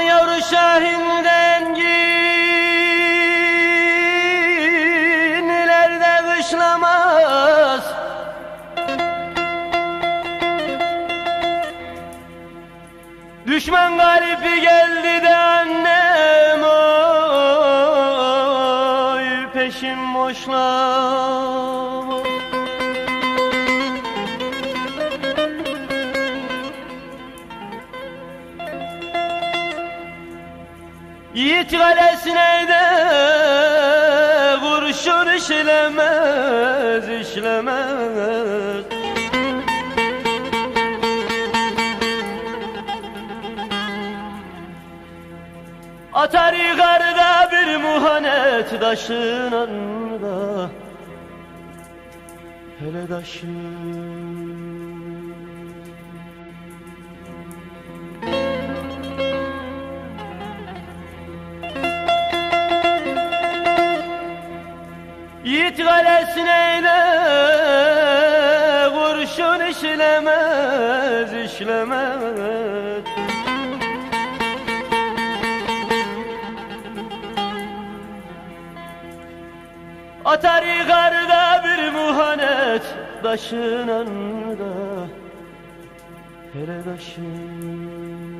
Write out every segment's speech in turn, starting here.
yavru şahinden ginlerde kışlamaz. Düşman galibi geldi de annem oy peşim boşlamaz Yiğit kalesine de kurşun işlemez, işlemez. Atar yukarıda bir muhanet taşın anda Hele taşın Yiğit kalesine de kurşun işlemez, işlemez. Atar yukarıda bir muhanet taşın anda Hele taşın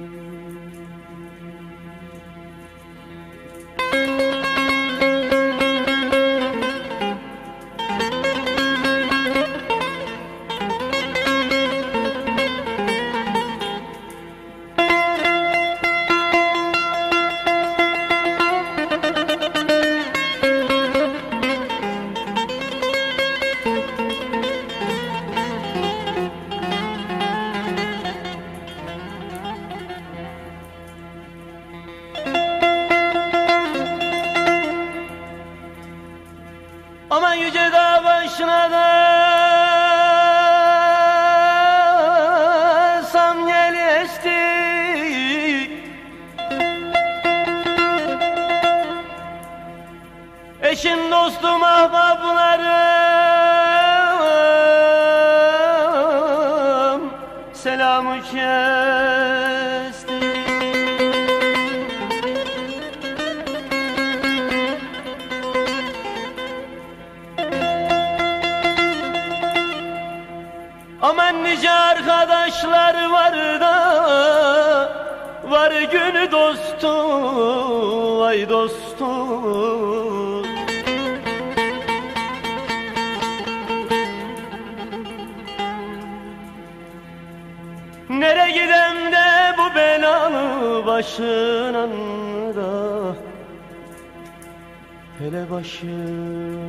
yüce dağ başına da sam gel esti Eşim dostum ahbaplarım Selamı kesti arkadaşlar var da Var günü dostu Vay dostu. Nere gidem de bu belalı başın da Hele başın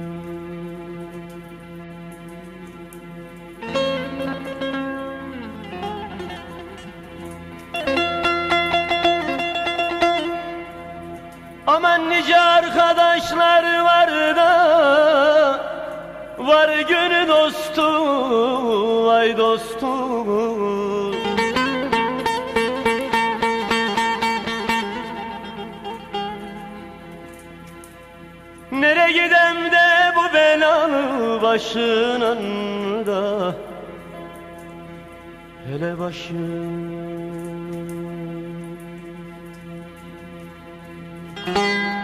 Aman nice arkadaşlar var da Var günü dostu Vay dostu. Nere gidem de bu belalı başın anda Hele başın Thank you.